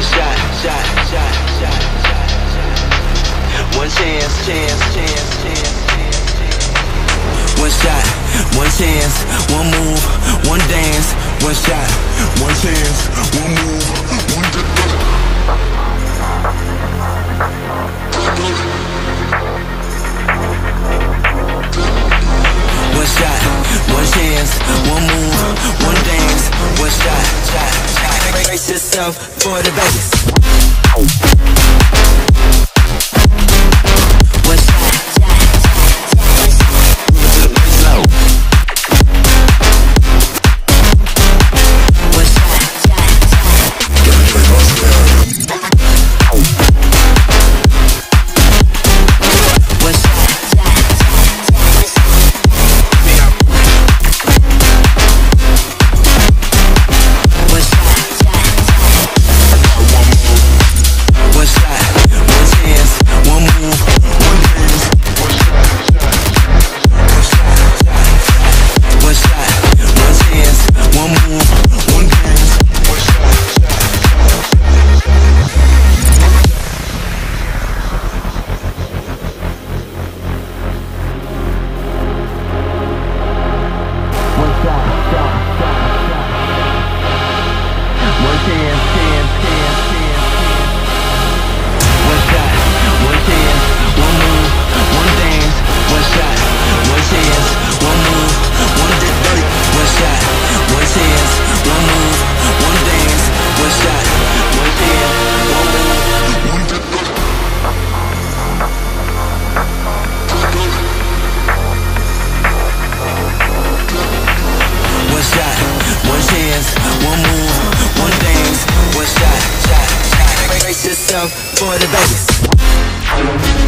One shot, shot, shot, shot, shot, shot. One chance, chance, chance. for the bass. Yeah. for the bass.